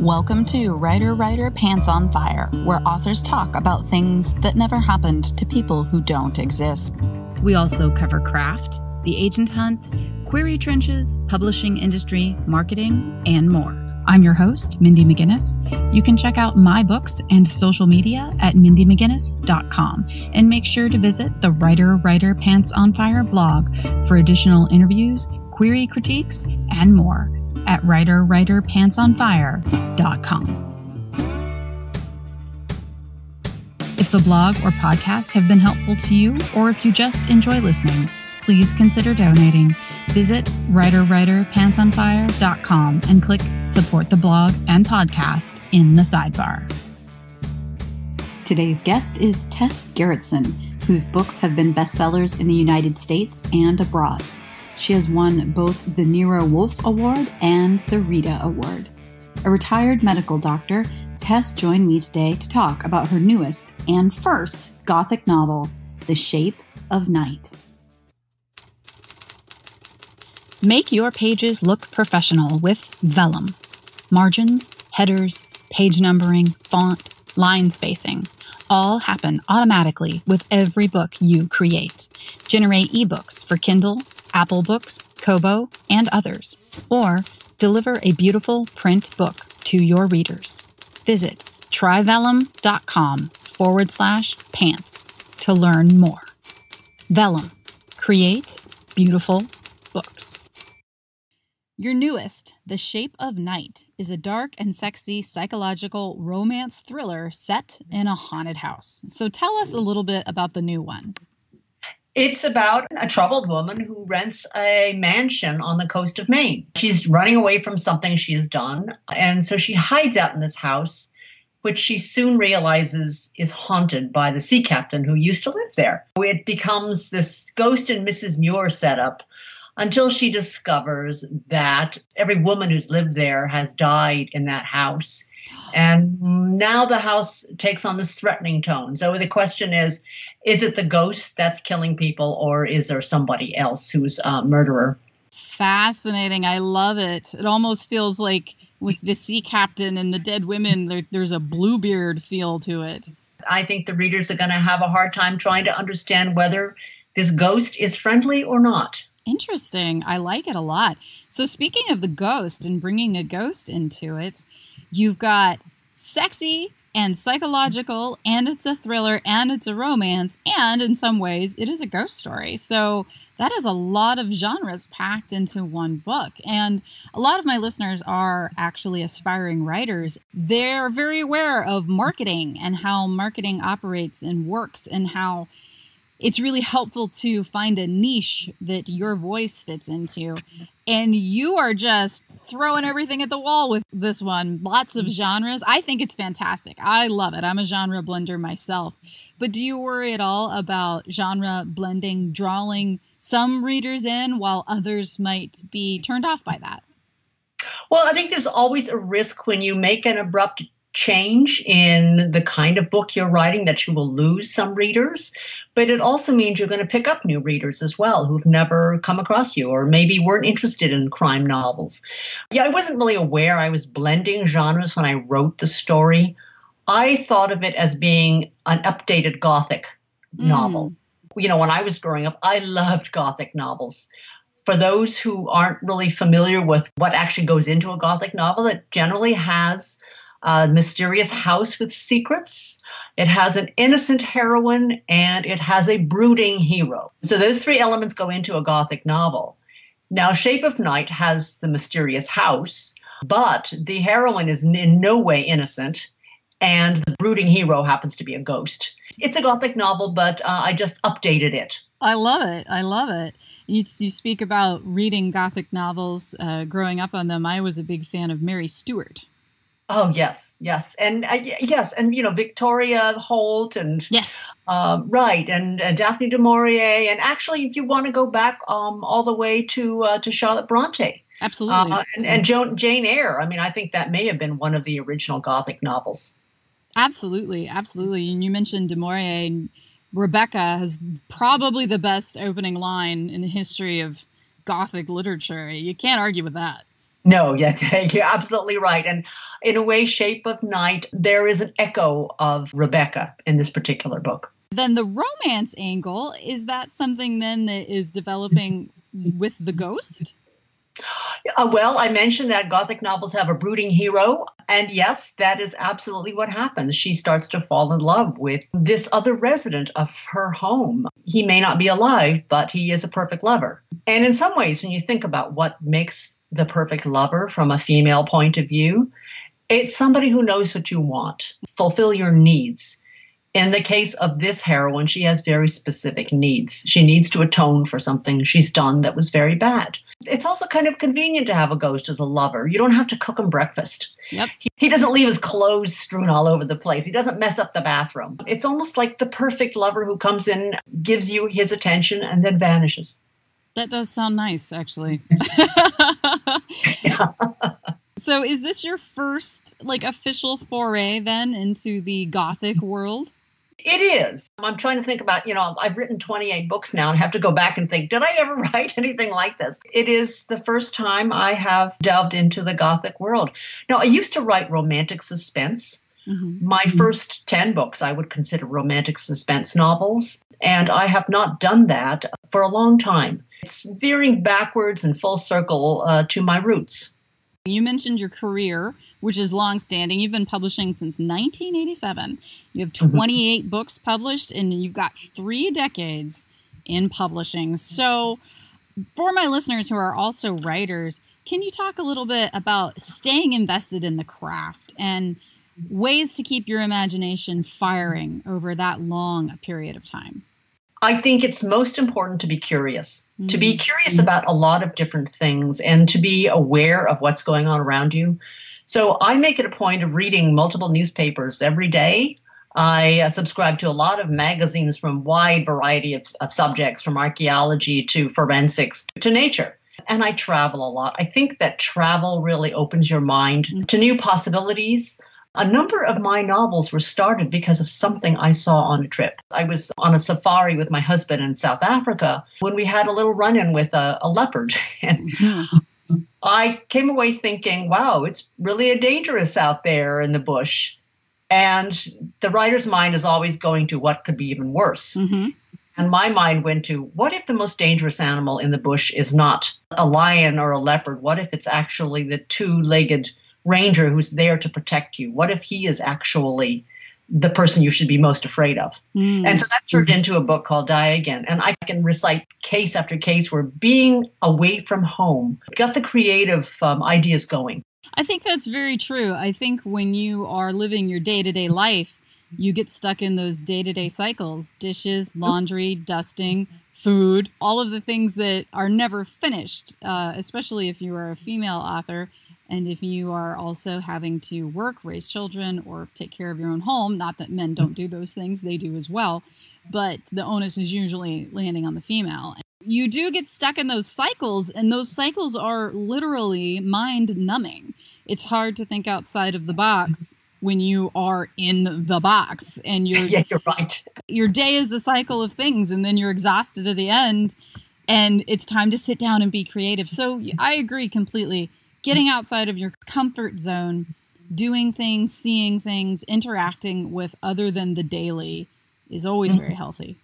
Welcome to Writer Writer Pants on Fire, where authors talk about things that never happened to people who don't exist. We also cover craft, the agent hunt, query trenches, publishing industry, marketing, and more. I'm your host, Mindy McGinnis. You can check out my books and social media at mindymcginnis.com and make sure to visit the Writer Writer Pants on Fire blog for additional interviews, query critiques, and more at writerwriterpantsonfire.com. If the blog or podcast have been helpful to you, or if you just enjoy listening, please consider donating. Visit writerwriterpantsonfire.com and click Support the Blog and Podcast in the sidebar. Today's guest is Tess Gerritsen, whose books have been bestsellers in the United States and abroad. She has won both the Nero Wolfe Award and the Rita Award. A retired medical doctor, Tess joined me today to talk about her newest and first Gothic novel, The Shape of Night. Make your pages look professional with Vellum. Margins, headers, page numbering, font, line spacing all happen automatically with every book you create. Generate ebooks for Kindle, Apple Books, Kobo, and others, or deliver a beautiful print book to your readers. Visit tryvellum.com forward slash pants to learn more. Vellum. Create beautiful books. Your newest, The Shape of Night, is a dark and sexy psychological romance thriller set in a haunted house. So tell us a little bit about the new one. It's about a troubled woman who rents a mansion on the coast of Maine. She's running away from something she has done, and so she hides out in this house, which she soon realizes is haunted by the sea captain who used to live there. It becomes this ghost and Mrs. Muir setup until she discovers that every woman who's lived there has died in that house. And now the house takes on this threatening tone. So the question is is it the ghost that's killing people, or is there somebody else who's a murderer? Fascinating. I love it. It almost feels like with the sea captain and the dead women, there, there's a Bluebeard feel to it. I think the readers are going to have a hard time trying to understand whether this ghost is friendly or not. Interesting. I like it a lot. So, speaking of the ghost and bringing a ghost into it, you've got sexy and psychological, and it's a thriller, and it's a romance, and in some ways, it is a ghost story. So that is a lot of genres packed into one book. And a lot of my listeners are actually aspiring writers. They're very aware of marketing and how marketing operates and works, and how it's really helpful to find a niche that your voice fits into and you are just throwing everything at the wall with this one. Lots of genres. I think it's fantastic. I love it. I'm a genre blender myself. But do you worry at all about genre blending, drawing some readers in while others might be turned off by that? Well, I think there's always a risk when you make an abrupt change in the kind of book you're writing that you will lose some readers but it also means you're going to pick up new readers as well who've never come across you or maybe weren't interested in crime novels. Yeah, I wasn't really aware I was blending genres when I wrote the story. I thought of it as being an updated Gothic mm. novel. You know, when I was growing up, I loved Gothic novels. For those who aren't really familiar with what actually goes into a Gothic novel, it generally has a mysterious house with secrets it has an innocent heroine and it has a brooding hero. So those three elements go into a Gothic novel. Now, Shape of Night has the mysterious house, but the heroine is in no way innocent, and the brooding hero happens to be a ghost. It's a Gothic novel, but uh, I just updated it. I love it. I love it. You, you speak about reading Gothic novels, uh, growing up on them. I was a big fan of Mary Stewart. Oh yes, yes, and uh, yes, and you know Victoria Holt and yes, uh, right, and, and Daphne du Maurier, and actually, if you want to go back um, all the way to uh, to Charlotte Bronte, absolutely, uh, and, and Joan, Jane Eyre. I mean, I think that may have been one of the original Gothic novels. Absolutely, absolutely, and you mentioned du Maurier. And Rebecca has probably the best opening line in the history of Gothic literature. You can't argue with that. No, yeah, you're absolutely right. And in a way, Shape of Night, there is an echo of Rebecca in this particular book. Then the romance angle, is that something then that is developing with the ghost? Uh, well, I mentioned that Gothic novels have a brooding hero. And yes, that is absolutely what happens. She starts to fall in love with this other resident of her home. He may not be alive, but he is a perfect lover. And in some ways, when you think about what makes the perfect lover from a female point of view, it's somebody who knows what you want, fulfill your needs. In the case of this heroine, she has very specific needs. She needs to atone for something she's done that was very bad. It's also kind of convenient to have a ghost as a lover. You don't have to cook him breakfast. Yep. He, he doesn't leave his clothes strewn all over the place. He doesn't mess up the bathroom. It's almost like the perfect lover who comes in, gives you his attention, and then vanishes. That does sound nice, actually. So is this your first like official foray then into the gothic world? It is. I'm trying to think about, you know, I've written 28 books now and have to go back and think, did I ever write anything like this? It is the first time I have delved into the Gothic world. Now, I used to write romantic suspense. Mm-hmm. My first 10 books I would consider romantic suspense novels, and I have not done that for a long time. It's veering backwards and full circle uh, to my roots. You mentioned your career, which is long-standing. You've been publishing since 1987. You have mm-hmm. 28 mm-hmm. books published, and you've got three decades in publishing. So, for my listeners who are also writers, can you talk a little bit about staying invested in the craft and ways to keep your imagination firing over that long a period of time? I think it's most important to be curious, mm-hmm. to be mm-hmm. curious about a lot of different things and to be aware of what's going on around you. So I make it a point of reading multiple newspapers every day. I uh, subscribe to a lot of magazines from wide variety of, of subjects, from archaeology to forensics to nature. And I travel a lot. I think that travel really opens your mind mm-hmm. to new possibilities a number of my novels were started because of something I saw on a trip. I was on a safari with my husband in South Africa when we had a little run in with a, a leopard. And. I came away thinking, wow, it's really a dangerous out there in the bush. And the writer's mind is always going to what could be even worse. Mm-hmm. And my mind went to what if the most dangerous animal in the bush is not a lion or a leopard? What if it's actually the two legged ranger who's there to protect you? What if he is actually the person you should be most afraid of? Mm. And so that turned into a book called Die Again. And I can recite case after case where being away from home got the creative um, ideas going. I think that's very true. I think when you are living your day to day life, you get stuck in those day to day cycles dishes, laundry, dusting, food, all of the things that are never finished, uh, especially if you are a female author. And if you are also having to work, raise children, or take care of your own home, not that men don't do those things, they do as well, but the onus is usually landing on the female. You do get stuck in those cycles, and those cycles are literally mind numbing. It's hard to think outside of the box when you are in the box and you're yeah you're right your day is a cycle of things and then you're exhausted at the end and it's time to sit down and be creative so i agree completely getting outside of your comfort zone, doing things, seeing things, interacting with other than the daily is always mm-hmm. very healthy.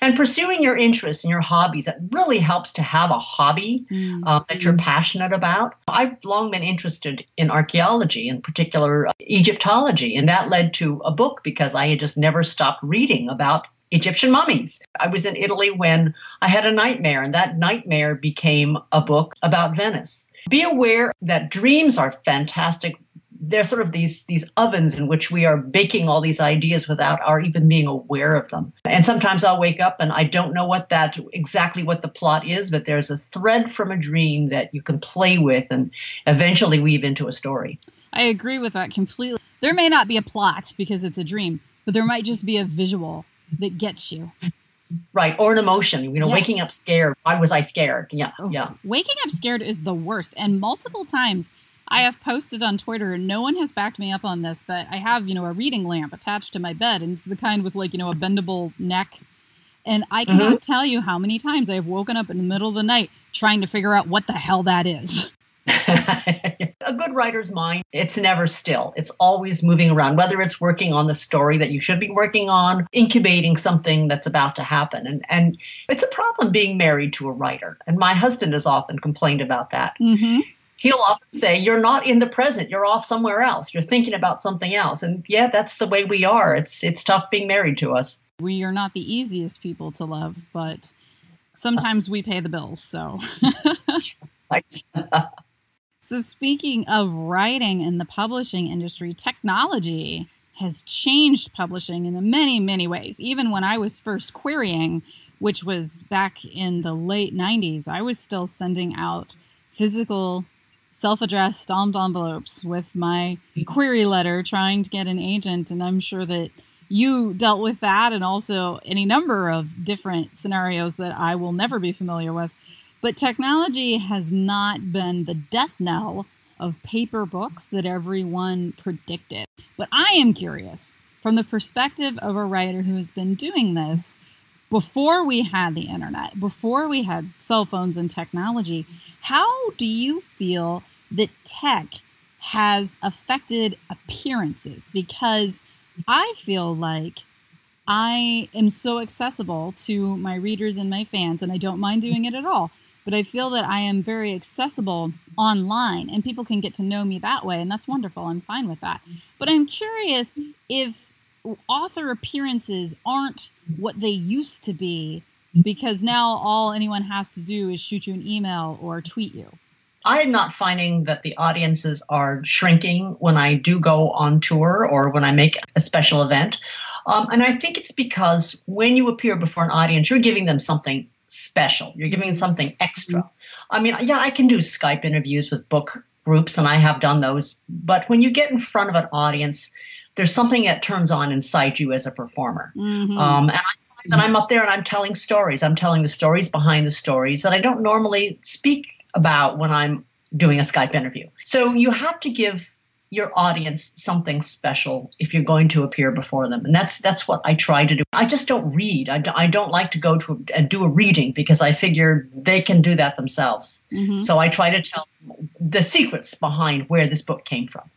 And pursuing your interests and your hobbies, it really helps to have a hobby mm-hmm. uh, that you're passionate about. I've long been interested in archaeology, in particular uh, Egyptology, and that led to a book because I had just never stopped reading about Egyptian mummies. I was in Italy when I had a nightmare, and that nightmare became a book about Venice. Be aware that dreams are fantastic. They're sort of these these ovens in which we are baking all these ideas without our even being aware of them. And sometimes I'll wake up and I don't know what that exactly what the plot is, but there's a thread from a dream that you can play with and eventually weave into a story. I agree with that completely. There may not be a plot because it's a dream, but there might just be a visual that gets you. Right. Or an emotion, you know, yes. waking up scared. Why was I scared? Yeah. Oh, yeah. Waking up scared is the worst. And multiple times I have posted on Twitter, and no one has backed me up on this, but I have, you know, a reading lamp attached to my bed, and it's the kind with like, you know, a bendable neck. And I cannot mm-hmm. tell you how many times I have woken up in the middle of the night trying to figure out what the hell that is. a good writer's mind, it's never still. It's always moving around, whether it's working on the story that you should be working on, incubating something that's about to happen. And, and it's a problem being married to a writer. And my husband has often complained about that. Mm-hmm. He'll often say, You're not in the present, you're off somewhere else. You're thinking about something else. And yeah, that's the way we are. It's it's tough being married to us. We are not the easiest people to love, but sometimes we pay the bills, so So, speaking of writing in the publishing industry, technology has changed publishing in many, many ways. Even when I was first querying, which was back in the late 90s, I was still sending out physical self addressed stamped envelopes with my query letter trying to get an agent. And I'm sure that you dealt with that and also any number of different scenarios that I will never be familiar with. But technology has not been the death knell of paper books that everyone predicted. But I am curious from the perspective of a writer who has been doing this before we had the internet, before we had cell phones and technology, how do you feel that tech has affected appearances? Because I feel like I am so accessible to my readers and my fans, and I don't mind doing it at all but I feel that I am very accessible online and people can get to know me that way. And that's wonderful. I'm fine with that. But I'm curious if author appearances aren't what they used to be because now all anyone has to do is shoot you an email or tweet you. I'm not finding that the audiences are shrinking when I do go on tour or when I make a special event. Um, and I think it's because when you appear before an audience, you're giving them something special. You're giving something extra. I mean, yeah, I can do Skype interviews with book groups, and I have done those. But when you get in front of an audience, there's something that turns on inside you as a performer. Mm-hmm. Um, and I find that I'm up there and I'm telling stories. I'm telling the stories behind the stories that I don't normally speak about when I'm doing a Skype interview. So you have to give your audience something special if you're going to appear before them. And that's that's what i try to do. I just don't read. I, I don't like to go to and do a reading because i figure they can do that themselves. Mm-hmm. so i try to tell the secrets behind where this book came from.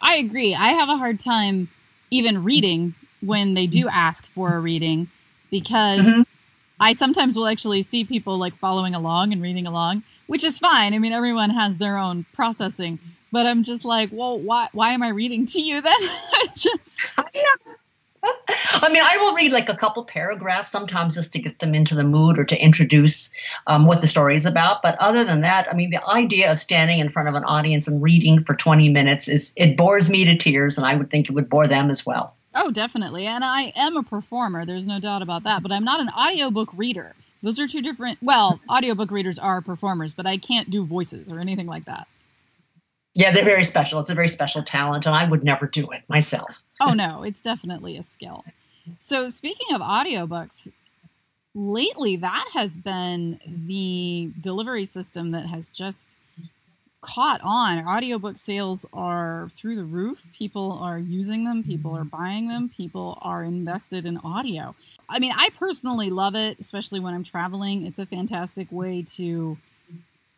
I agree. I have a hard time even reading when they do ask for a reading because mm-hmm. i sometimes will actually see people like following along and reading along which is fine. I mean everyone has their own processing but I'm just like, well, why why am I reading to you then? just I mean, I will read like a couple paragraphs sometimes just to get them into the mood or to introduce um, what the story is about. But other than that, I mean, the idea of standing in front of an audience and reading for 20 minutes is it bores me to tears, and I would think it would bore them as well. Oh, definitely. And I am a performer. There's no doubt about that. But I'm not an audiobook reader. Those are two different. Well, audiobook readers are performers, but I can't do voices or anything like that. Yeah, they're very special. It's a very special talent, and I would never do it myself. oh, no, it's definitely a skill. So, speaking of audiobooks, lately that has been the delivery system that has just caught on. Audiobook sales are through the roof. People are using them, people are buying them, people are invested in audio. I mean, I personally love it, especially when I'm traveling. It's a fantastic way to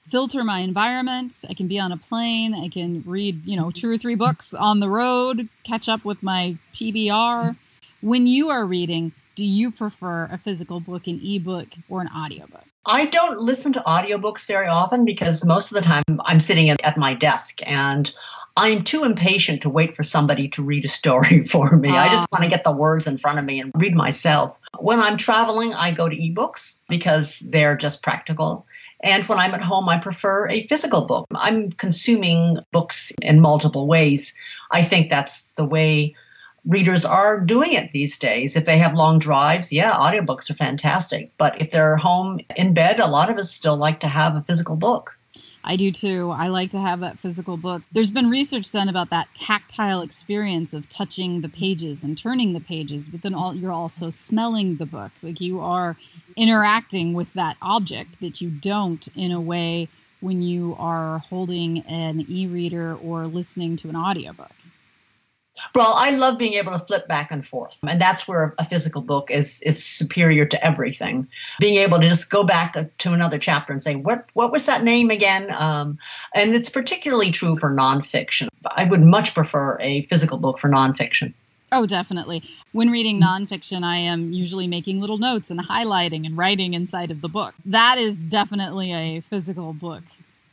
filter my environment. I can be on a plane. I can read, you know, two or three books on the road, catch up with my TBR. When you are reading, do you prefer a physical book, an ebook, or an audiobook? I don't listen to audiobooks very often because most of the time I'm sitting at my desk and I'm too impatient to wait for somebody to read a story for me. I just ah. want to get the words in front of me and read myself. When I'm traveling, I go to ebooks because they're just practical. And when I'm at home, I prefer a physical book. I'm consuming books in multiple ways. I think that's the way readers are doing it these days. If they have long drives, yeah, audiobooks are fantastic. But if they're home in bed, a lot of us still like to have a physical book. I do too. I like to have that physical book. There's been research done about that tactile experience of touching the pages and turning the pages, but then all, you're also smelling the book. Like you are interacting with that object that you don't in a way when you are holding an e-reader or listening to an audiobook. Well, I love being able to flip back and forth. And that's where a physical book is is superior to everything. Being able to just go back to another chapter and say, what what was that name again? Um, and it's particularly true for nonfiction. I would much prefer a physical book for nonfiction. Oh, definitely. When reading nonfiction, I am usually making little notes and highlighting and writing inside of the book. That is definitely a physical book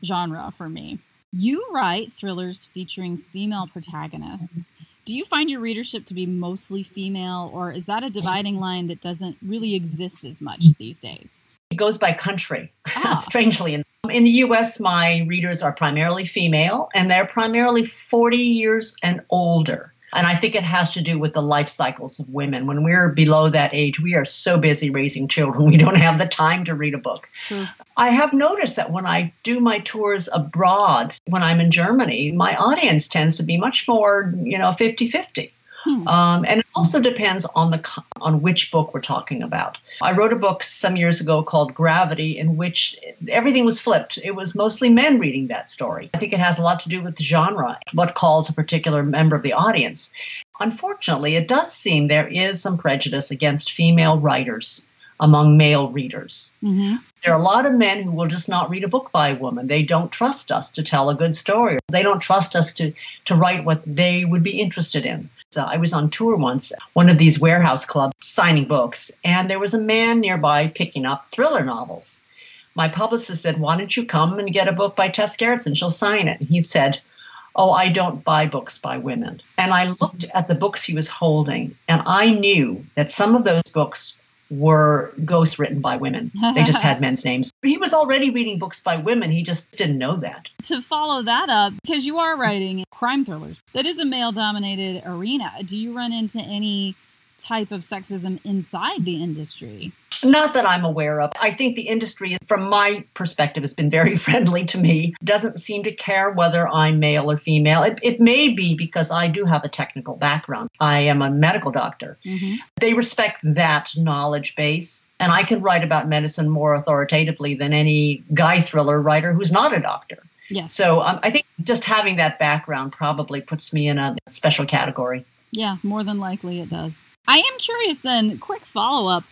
genre for me. You write thrillers featuring female protagonists. Do you find your readership to be mostly female, or is that a dividing line that doesn't really exist as much these days? It goes by country, ah. strangely. Enough. In the US, my readers are primarily female, and they're primarily 40 years and older. And I think it has to do with the life cycles of women. When we're below that age, we are so busy raising children, we don't have the time to read a book. True. I have noticed that when I do my tours abroad, when I'm in Germany, my audience tends to be much more, you know, 50 50. Hmm. Um, and it also depends on the on which book we're talking about. I wrote a book some years ago called Gravity, in which everything was flipped. It was mostly men reading that story. I think it has a lot to do with the genre, what calls a particular member of the audience. Unfortunately, it does seem there is some prejudice against female writers among male readers. Mm-hmm. There are a lot of men who will just not read a book by a woman. They don't trust us to tell a good story. They don't trust us to, to write what they would be interested in. So I was on tour once, one of these warehouse clubs signing books, and there was a man nearby picking up thriller novels. My publicist said, Why don't you come and get a book by Tess Gerritsen? She'll sign it. And he said, Oh, I don't buy books by women. And I looked at the books he was holding, and I knew that some of those books were ghosts written by women. They just had men's names. He was already reading books by women. He just didn't know that. To follow that up, because you are writing crime thrillers, that is a male dominated arena. Do you run into any type of sexism inside the industry? Not that I'm aware of. I think the industry, from my perspective, has been very friendly to me. Doesn't seem to care whether I'm male or female. It, it may be because I do have a technical background. I am a medical doctor. Mm-hmm. They respect that knowledge base. And I can write about medicine more authoritatively than any guy thriller writer who's not a doctor. Yes. So um, I think just having that background probably puts me in a special category. Yeah, more than likely it does. I am curious then, quick follow up.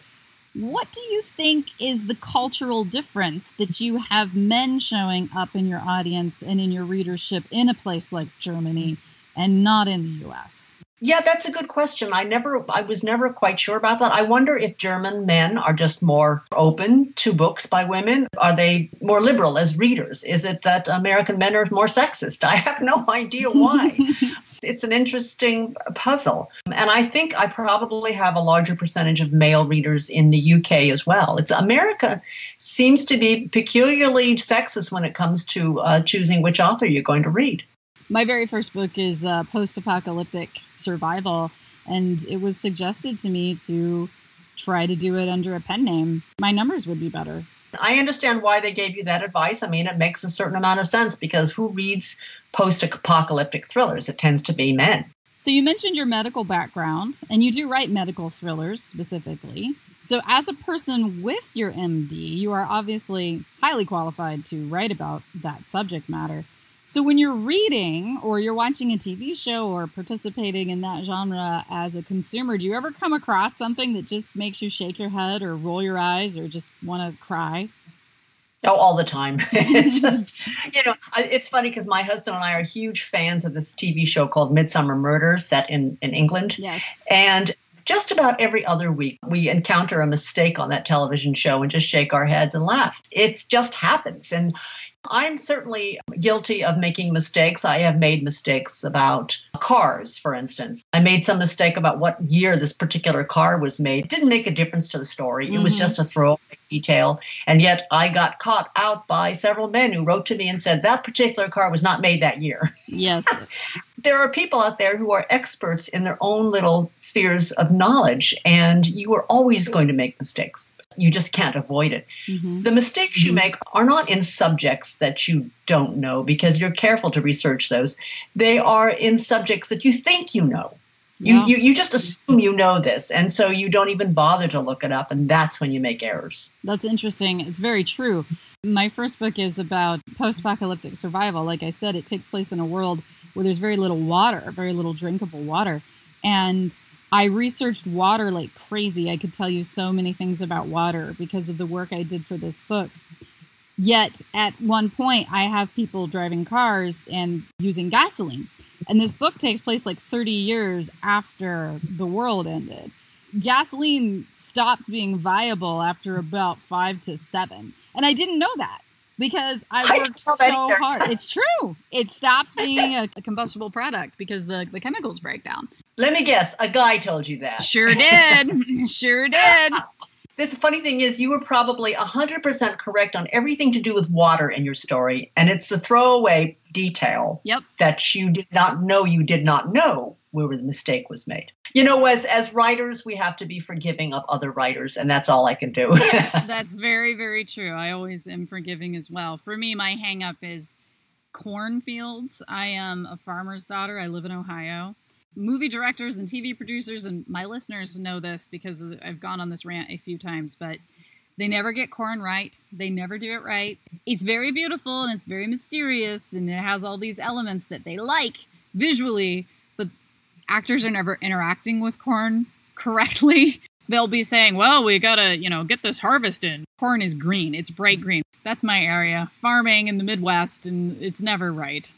What do you think is the cultural difference that you have men showing up in your audience and in your readership in a place like Germany and not in the US? Yeah, that's a good question. I never I was never quite sure about that. I wonder if German men are just more open to books by women. Are they more liberal as readers? Is it that American men are more sexist? I have no idea why. it's an interesting puzzle. And I think I probably have a larger percentage of male readers in the UK as well. It's America seems to be peculiarly sexist when it comes to uh, choosing which author you're going to read. My very first book is uh, post apocalyptic survival, and it was suggested to me to try to do it under a pen name. My numbers would be better. I understand why they gave you that advice. I mean, it makes a certain amount of sense because who reads post apocalyptic thrillers? It tends to be men. So, you mentioned your medical background, and you do write medical thrillers specifically. So, as a person with your MD, you are obviously highly qualified to write about that subject matter. So when you're reading or you're watching a TV show or participating in that genre as a consumer, do you ever come across something that just makes you shake your head or roll your eyes or just want to cry? Oh, all the time. it's just, you know, it's funny because my husband and I are huge fans of this TV show called Midsomer Murders set in, in England. Yes. And just about every other week, we encounter a mistake on that television show and just shake our heads and laugh. It just happens. And, I'm certainly guilty of making mistakes. I have made mistakes about cars, for instance. I made some mistake about what year this particular car was made. It didn't make a difference to the story. It mm-hmm. was just a throwaway detail. And yet I got caught out by several men who wrote to me and said that particular car was not made that year. Yes. there are people out there who are experts in their own little spheres of knowledge, and you are always going to make mistakes you just can't avoid it. Mm-hmm. The mistakes you mm-hmm. make are not in subjects that you don't know because you're careful to research those. They are in subjects that you think you know. You, yeah. you, you just assume you know this, and so you don't even bother to look it up, and that's when you make errors. That's interesting. It's very true. My first book is about post apocalyptic survival. Like I said, it takes place in a world where there's very little water, very little drinkable water. And I researched water like crazy. I could tell you so many things about water because of the work I did for this book. Yet at one point, I have people driving cars and using gasoline. And this book takes place like 30 years after the world ended. Gasoline stops being viable after about five to seven. And I didn't know that because I worked I so hard. It's true. It stops being a, a, combustible product because the, the chemicals break down. Let me guess, a guy told you that. Sure did. sure did. This funny thing is, you were probably 100% correct on everything to do with water in your story. And it's the throwaway detail yep. that you did not know you did not know where the mistake was made. You know, as as writers, we have to be forgiving of other writers, and that's all I can do. that's very, very true. I always am forgiving as well. For me, my hangup is cornfields. I am a farmer's daughter. I live in Ohio movie directors and TV producers, and my listeners know this because I've gone on this rant a few times, but they never get corn right. They never do it right. It's very beautiful and it's very mysterious, and it has all these elements that they like visually, but actors are never interacting with corn correctly. They'll be saying, "Well, we gotta, you know, get this harvest in." Corn is green; it's bright green. That's my area, farming in the Midwest, and it's never right.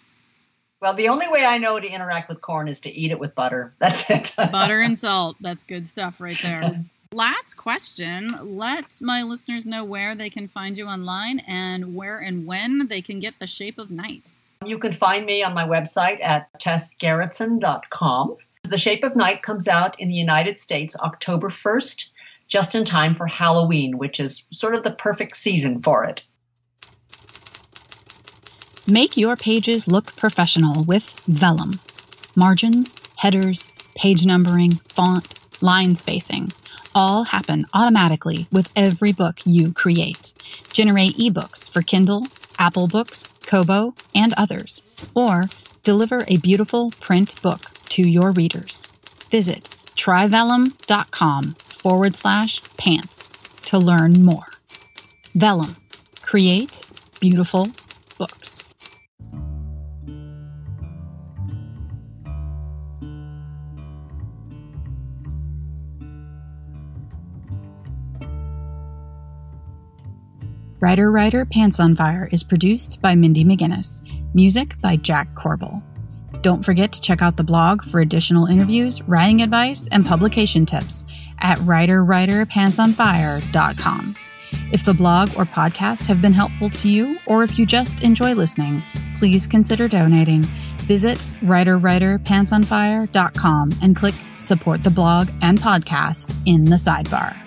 Well, the only way I know to interact with corn is to eat it with butter. That's it. butter and salt. That's good stuff right there. Last question. Let my listeners know where they can find you online and where and when they can get The Shape of Night. You can find me on my website at tessgerritsen.com. The Shape of Night comes out in the United States October 1st, just in time for Halloween, which is sort of the perfect season for it. Make your pages look professional with Vellum. Margins, headers, page numbering, font, line spacing all happen automatically with every book you create. Generate ebooks for Kindle, Apple Books, Kobo, and others, or deliver a beautiful print book to your readers. Visit tryvellum.com forward slash pants to learn more. Vellum. Create beautiful books. Writer Writer Pants on Fire is produced by Mindy McGinnis, music by Jack Corbel. Don't forget to check out the blog for additional interviews, writing advice, and publication tips at writerwriterpantsonfire.com. If the blog or podcast have been helpful to you, or if you just enjoy listening, please consider donating. Visit writerwriterpantsonfire.com and click support the blog and podcast in the sidebar.